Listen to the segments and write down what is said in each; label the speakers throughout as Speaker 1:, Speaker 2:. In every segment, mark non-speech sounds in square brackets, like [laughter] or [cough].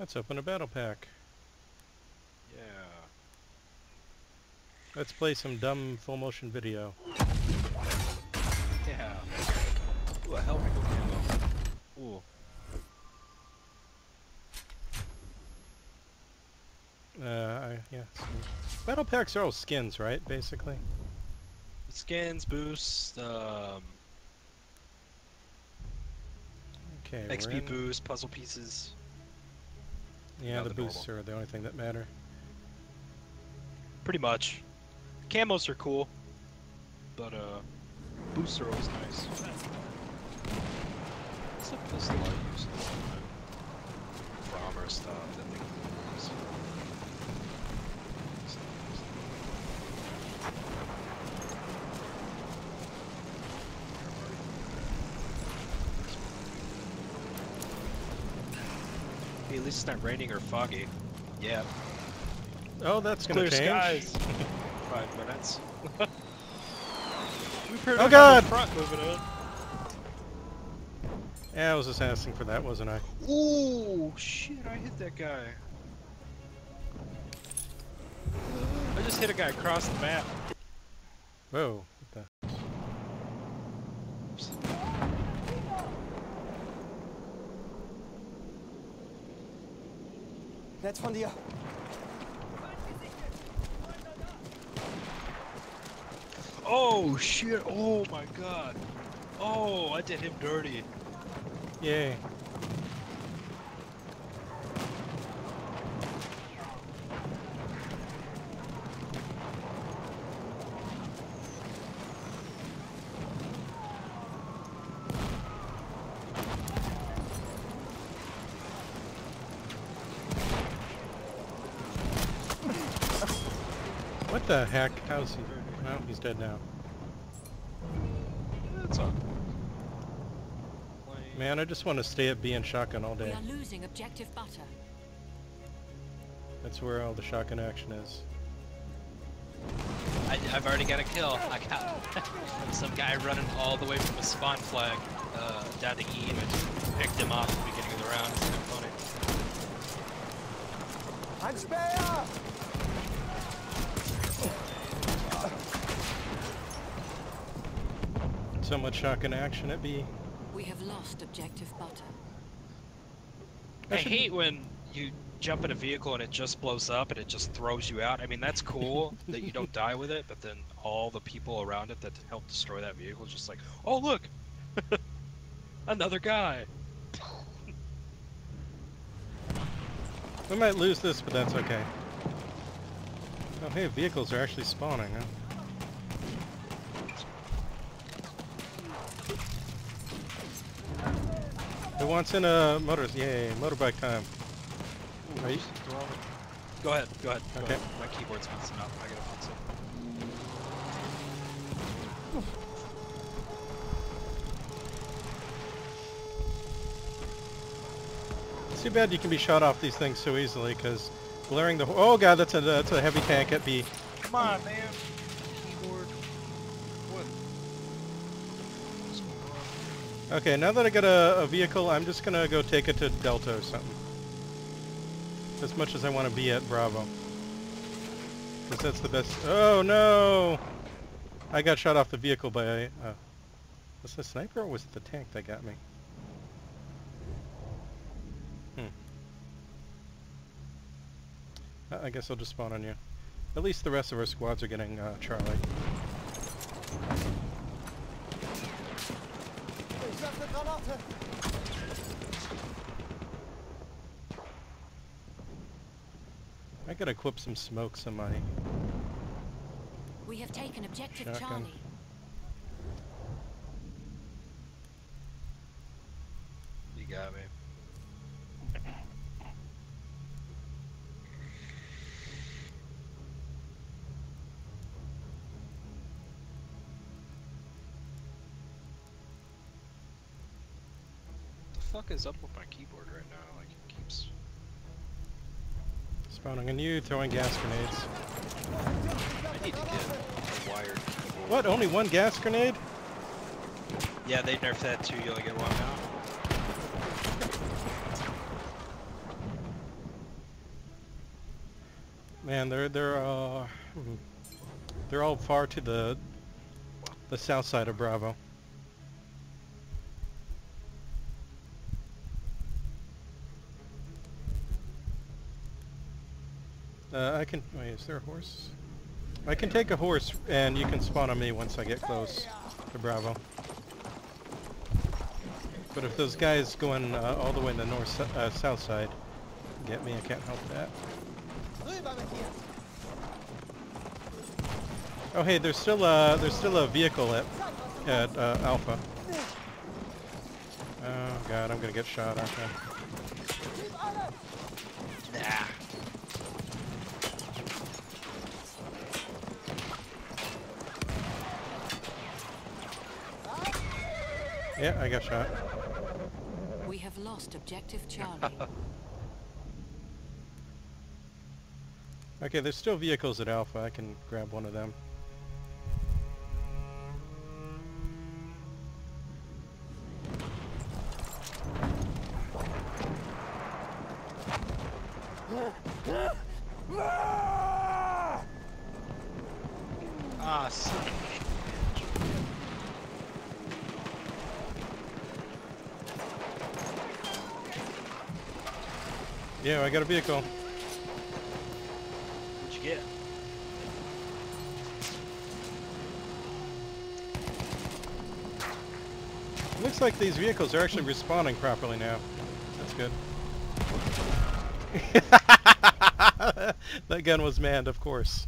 Speaker 1: Let's open a battle pack.
Speaker 2: Yeah.
Speaker 1: Let's play some dumb full motion video.
Speaker 2: Yeah. Ooh, a helmet camo. Ooh.
Speaker 1: Uh, I, yeah. Battle packs are all skins, right? Basically.
Speaker 2: Skins, boosts, um,
Speaker 1: Okay.
Speaker 2: XP
Speaker 1: in-
Speaker 2: boost, puzzle pieces.
Speaker 1: Yeah,
Speaker 2: Yeah,
Speaker 1: the
Speaker 2: the
Speaker 1: boosts are the only thing that matter.
Speaker 2: Pretty much. Camos are cool, but uh, boosts are always nice. Except this a lot of use of for armor stuff that they can use. Hey, at least it's not raining or foggy. Yeah,
Speaker 1: Oh, that's gonna
Speaker 2: clear
Speaker 1: change.
Speaker 2: skies. [laughs] Five minutes. [laughs] We've
Speaker 1: Oh, God!
Speaker 2: front moving in.
Speaker 1: Yeah, I was just asking for that, wasn't I?
Speaker 2: Ooh, shit! I hit that guy. I just hit a guy across the map.
Speaker 1: Whoa. What the?
Speaker 3: Nett von dir.
Speaker 2: Oh shit! Oh my god! Oh, I did him dirty.
Speaker 1: Yay. The heck? How's he? Well, he's dead now.
Speaker 2: That's all.
Speaker 1: Man, I just want to stay at B and shotgun all day.
Speaker 4: We are losing objective butter.
Speaker 1: That's where all the shotgun action is.
Speaker 2: I, I've already got a kill. I got [laughs] some guy running all the way from a spawn flag uh, down to E and I picked him off at the beginning of the round. It's kind of funny.
Speaker 3: Ein Späher!
Speaker 1: So much shotgun action at be...
Speaker 4: We have lost objective butter.
Speaker 1: I
Speaker 2: I
Speaker 1: should-
Speaker 2: hate when you jump in a vehicle and it just blows up and it just throws you out. I mean, that's cool [laughs] that you don't die with it, but then all the people around it that help destroy that vehicle is just like, oh look, [laughs] another guy.
Speaker 1: We might lose this, but that's okay. Oh, hey, vehicles are actually spawning, huh? Who wants in a motor? Yay, motorbike time. Are you-
Speaker 2: Go ahead, go ahead. Go
Speaker 1: Okay.
Speaker 2: ahead. My keyboard's messing up. I gotta fix it.
Speaker 1: It's too bad you can be shot off these things so easily, because blaring the... Oh god, that's a, that's a heavy tank at B.
Speaker 2: Come on, man.
Speaker 1: Okay, now that I got a, a vehicle, I'm just gonna go take it to Delta or something. As much as I want to be at Bravo. Because that's the best... Oh no! I got shot off the vehicle by... Uh, was a sniper or was it the tank that got me? Hmm. I- I guess I'll just spawn on you. At least the rest of our squads are getting uh, Charlie. I gotta equip some smoke, somebody.
Speaker 4: We have taken objective
Speaker 1: Shotgun.
Speaker 4: Charlie.
Speaker 2: You got me. The fuck is up with my keyboard right now? Like it keeps.
Speaker 1: Spawning on you, throwing gas grenades.
Speaker 2: I need to get a wired keyboard.
Speaker 1: What? Only one gas grenade?
Speaker 2: Yeah, they nerfed that too. You only get one now.
Speaker 1: Man, they're they're uh, hmm, they're all far to the the south side of Bravo. Uh, I can. Wait, is there a horse? I can take a horse, and you can spawn on me once I get close to Bravo. But if those guys going uh, all the way in the north uh, south side get me, I can't help that. Oh hey, there's still a there's still a vehicle at at uh, Alpha. Oh god, I'm gonna get shot, I? Yeah, I got shot.
Speaker 4: We have lost objective Charlie. [laughs]
Speaker 1: Okay, there's still vehicles at Alpha. I can grab one of them. Yeah, I got a vehicle.
Speaker 2: What'd you get?
Speaker 1: Looks like these vehicles are actually responding properly now. That's good. [laughs] that gun was manned, of course.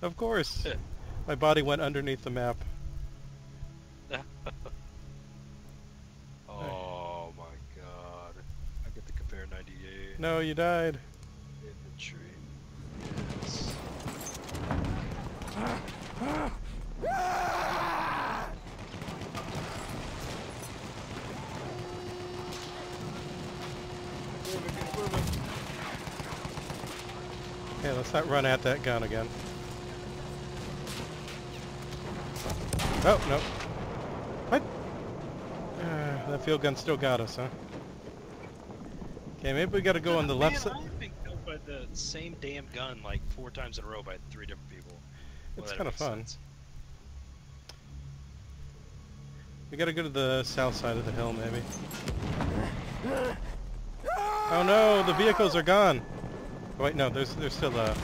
Speaker 1: Of course. My body went underneath the map. No, you died.
Speaker 2: infantry. Yes.
Speaker 1: Okay, let's not run at that gun again. Oh, no. What? Uh, that field gun still got us, huh? Okay, maybe we gotta go on the left side.
Speaker 2: I've been killed by the same damn gun like four times in a row by three different people. Well,
Speaker 1: It's kinda fun.
Speaker 2: sense.
Speaker 1: We gotta go to the south side of the hill, maybe. Oh no, the vehicles are gone. Oh, wait, no, there's there's still a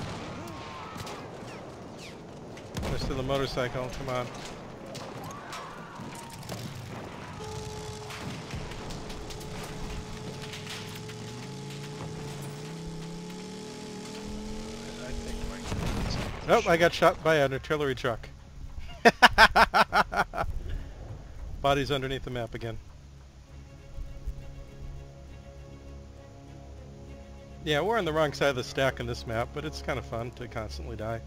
Speaker 1: there's still a motorcycle. Come on. Nope, I got shot by an artillery truck. [laughs] Body's underneath the map again. Yeah, we're on the wrong side of the stack on this map, but it's kind of fun to constantly die.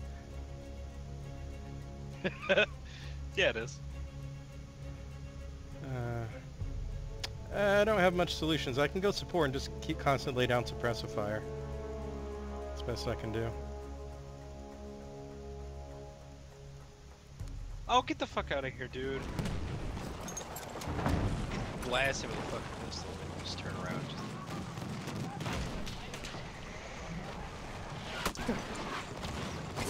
Speaker 1: [laughs]
Speaker 2: yeah, it is.
Speaker 1: Uh, I don't have much solutions. I can go support and just keep constantly down suppressive fire. That's the best I can do.
Speaker 2: Oh, get the fuck out of here, dude. Blast him with a fucking pistol and just turn around. Just...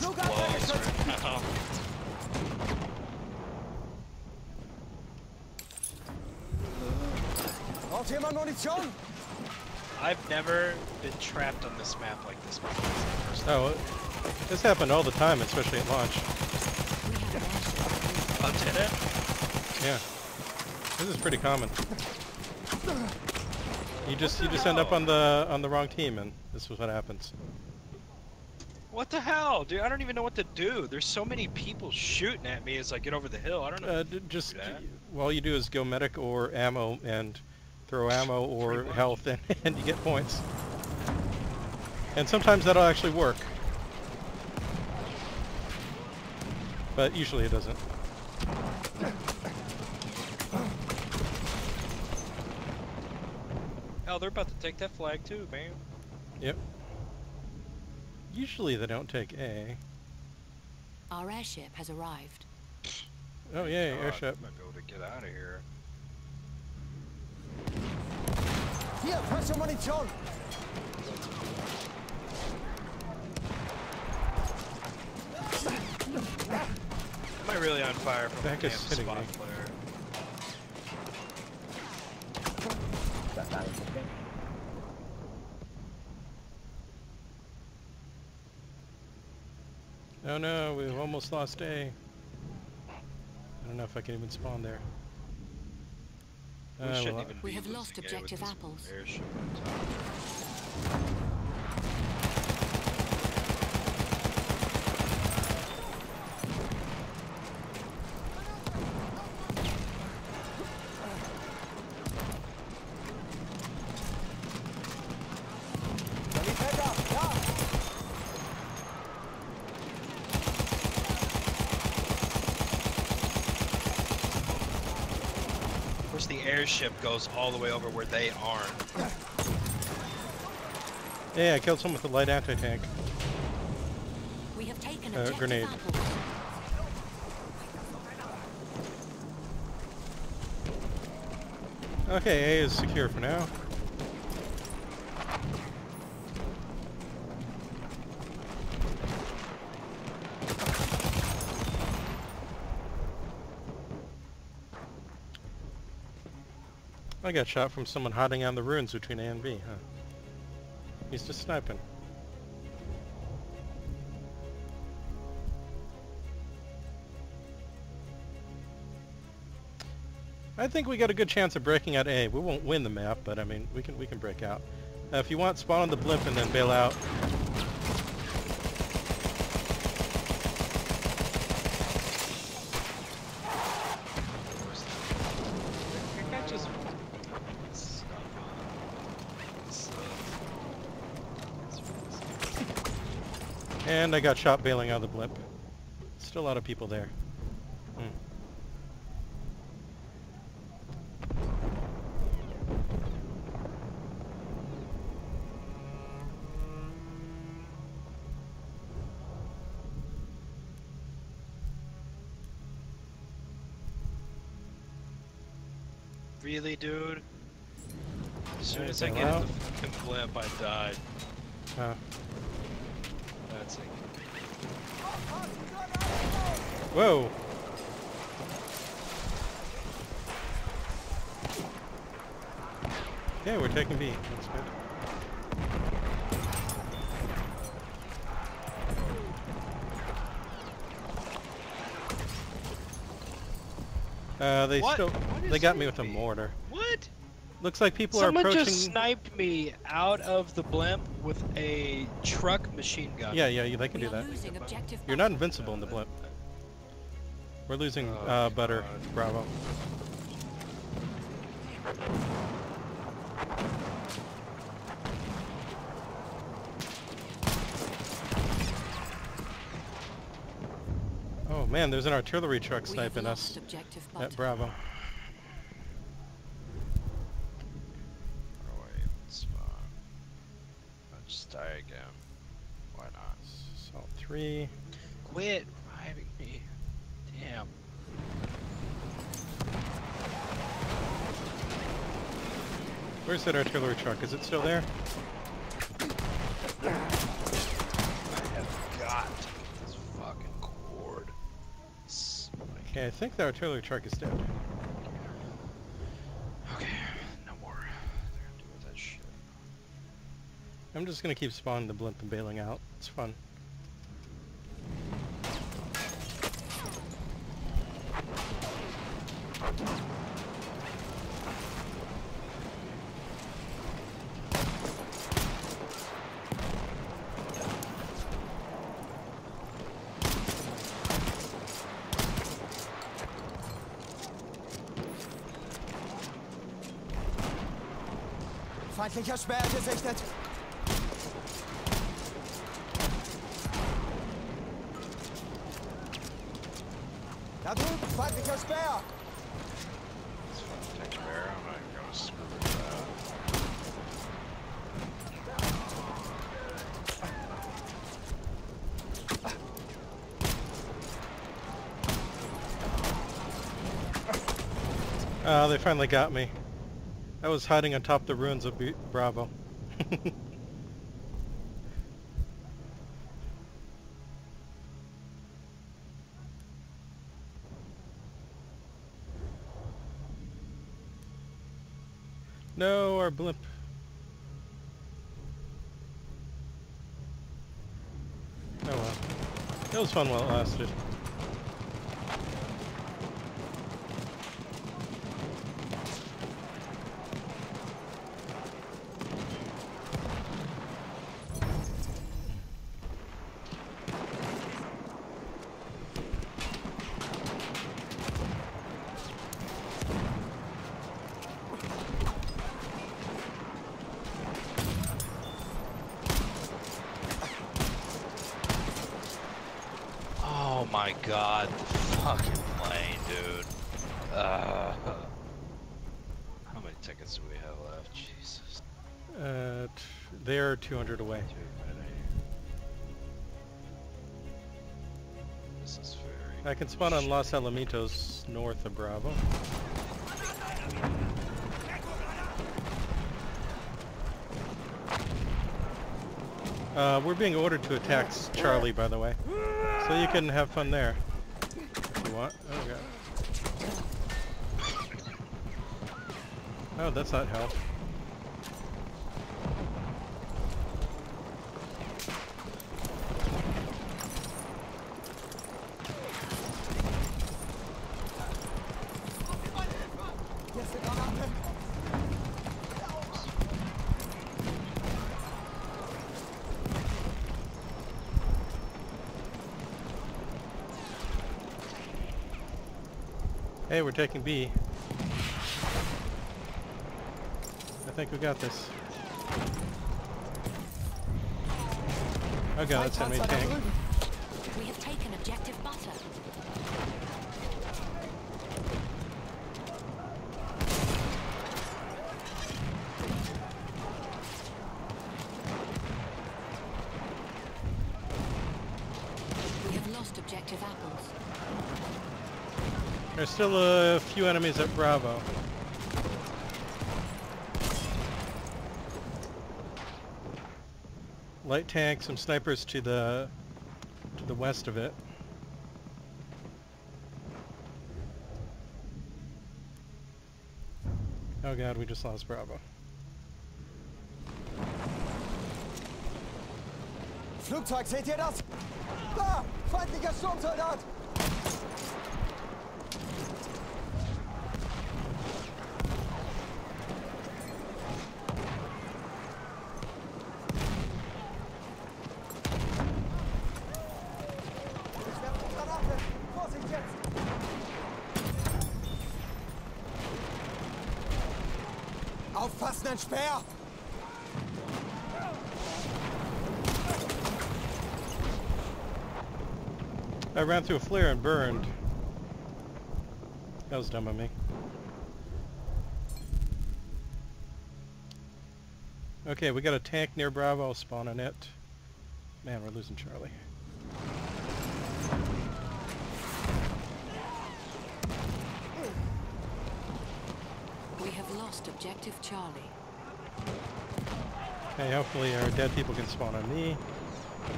Speaker 3: Flugabwehr
Speaker 2: Blows
Speaker 3: geschützt!
Speaker 2: right now.
Speaker 3: Braucht jemand Munition?
Speaker 2: I've never been trapped on this map like this before. This is the first time.
Speaker 1: Oh, it- this happened all the time, especially at launch.
Speaker 4: We have an airship.
Speaker 2: Did it?
Speaker 1: Yeah. This is pretty common. You just you just end up on the on the wrong team, and this is what happens.
Speaker 2: What the hell, dude? I don't even know what to do. There's so many people shooting at me as I get over the hill. I don't know.
Speaker 1: Uh, just
Speaker 2: do
Speaker 1: all you do is go medic or ammo and throw ammo or health, [laughs] and, and you get points. And sometimes that'll actually work, but usually it doesn't.
Speaker 2: Hell, they're about to take that flag too, man.
Speaker 1: Yep. Usually they don't take A.
Speaker 4: Our airship has arrived.
Speaker 1: Oh yeah, oh,
Speaker 2: God,
Speaker 1: airship.
Speaker 2: I might be able to get out of here.
Speaker 3: Hier, frische Munition!
Speaker 2: Am I really on fire from
Speaker 1: The
Speaker 2: a
Speaker 1: heck
Speaker 2: damn
Speaker 1: is hitting
Speaker 2: spot
Speaker 1: me?
Speaker 2: flare?
Speaker 5: That that is okay.
Speaker 1: Oh no, we've almost lost A. I don't know if I can even spawn there.
Speaker 2: We
Speaker 1: Uh,
Speaker 2: shouldn't
Speaker 1: well,
Speaker 2: even
Speaker 4: We have lost
Speaker 2: losing A with
Speaker 4: objective
Speaker 2: this
Speaker 4: apples.
Speaker 2: Airship on top.
Speaker 3: Sanitäter, ja!
Speaker 2: Of course, the airship goes all the way over where they aren't.
Speaker 1: yeah, I killed someone with a light anti-tank.
Speaker 4: We have taken
Speaker 1: Uh, grenade.
Speaker 4: apples.
Speaker 1: Okay, A is secure for now. I got shot from someone hiding on the ruins between A and B, huh? He's just sniping. I think we got a good chance of breaking out A. We won't win the map, but I mean, we can we can break out. If you want, spawn on the blimp and then bail out.
Speaker 2: Can I just stuff on stuff?
Speaker 1: And I got shot bailing out of the blimp. Still a lot of people there. Hmm.
Speaker 2: Really, dude? As soon as I get
Speaker 1: out.
Speaker 2: the fucking blimp, I died.
Speaker 1: Uh, Whoa! Yeah, we're taking B. That's good. Uh, they
Speaker 2: What?
Speaker 1: still
Speaker 2: What
Speaker 1: they got me with a mortar.
Speaker 2: What?
Speaker 1: Looks like people
Speaker 2: Someone
Speaker 1: are approaching.
Speaker 2: Someone just sniped me out of the blimp with a truck machine gun.
Speaker 1: Yeah, yeah, they can
Speaker 4: We
Speaker 1: do that. You're not
Speaker 4: butter.
Speaker 1: invincible in the blimp. We're losing
Speaker 2: Oh,
Speaker 1: uh, butter.
Speaker 2: God.
Speaker 1: Bravo. Oh man, there's an artillery truck sniping us
Speaker 4: objective
Speaker 1: at
Speaker 4: butter.
Speaker 1: Bravo.
Speaker 2: Oh, wait, it's fine. I'll just die again. Why not?
Speaker 1: Salt three.
Speaker 2: Quit reviving me. Damn.
Speaker 1: Where's that artillery truck? Is it still there?
Speaker 2: I have got to get this fucking cord.
Speaker 1: Okay, I think the artillery truck is dead.
Speaker 2: Okay, no more. They're gonna do with that shit.
Speaker 1: I'm just gonna keep spawning the blimp and bailing out. It's fun.
Speaker 3: Feindlicher Speer gesichtet. Da drüben, feindlicher Speer.
Speaker 2: It's fun. Take care. I'm not gonna screw with that.
Speaker 1: Ah, they finally got me. I was hiding on top the ruins of B Bravo. [laughs] no, our blimp. Oh well. It was fun while it lasted.
Speaker 2: God, the fucking plane, dude. Uh, how many tickets do we have left? Jesus.
Speaker 1: Uh, they're 200 away.
Speaker 2: This is very.
Speaker 1: I can spawn on Los Alamitos north of Bravo. Uh, we're being ordered to attack Charlie, by the way. So you can have fun there. If you want. Oh, God. Oh, that's not help. Hey, we're taking B. I think we got this. Oh god, that's enemy tank.
Speaker 4: We have taken objective butter. We have lost objective apples.
Speaker 1: There's still a few enemies at Bravo. Light tank, some snipers to the to the west of it. Oh god, we just lost Bravo.
Speaker 3: Flugzeug, seht ihr das? Da! Feindlicher Sturmsoldat! Ein Speer!
Speaker 1: I ran through a flare and burned. That was dumb of me. Okay, we got a tank near Bravo. I'll spawn on it. Man, we're losing Charlie.
Speaker 4: We have lost objective Charlie.
Speaker 1: Okay, hopefully our dead people can spawn on me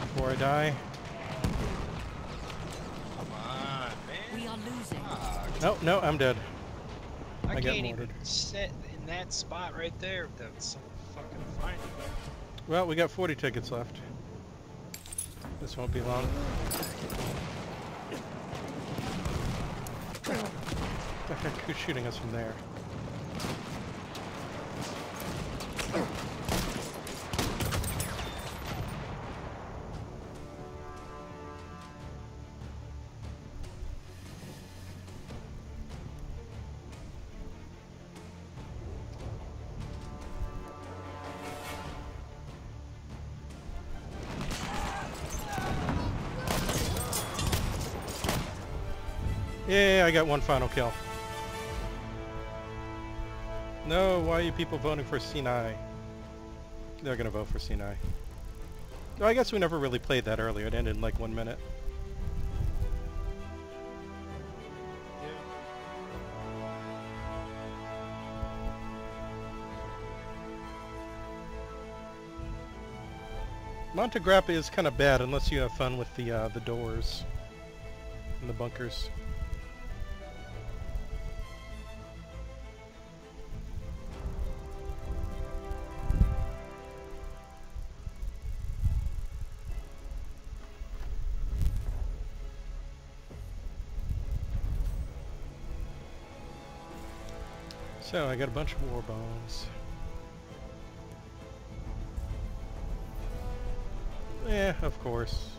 Speaker 1: before I die.
Speaker 2: Come on, man.
Speaker 4: We are losing.
Speaker 2: Ah,
Speaker 1: No, no, I'm dead.
Speaker 2: I,
Speaker 1: I
Speaker 2: can't even sit in that spot right there without someone fucking finding me.
Speaker 1: Well, we got 40 tickets left. This won't be long. The [laughs] who's shooting us from there? Yeah, I got one final kill. No, why are you people voting for Sinai? They're gonna vote for Sinai. No, I guess we never really played that earlier. It ended in like one minute. Monte Grappa is kind of bad unless you have fun with the uh, the doors and the bunkers. So I got a bunch of war bombs. Yeah, of course.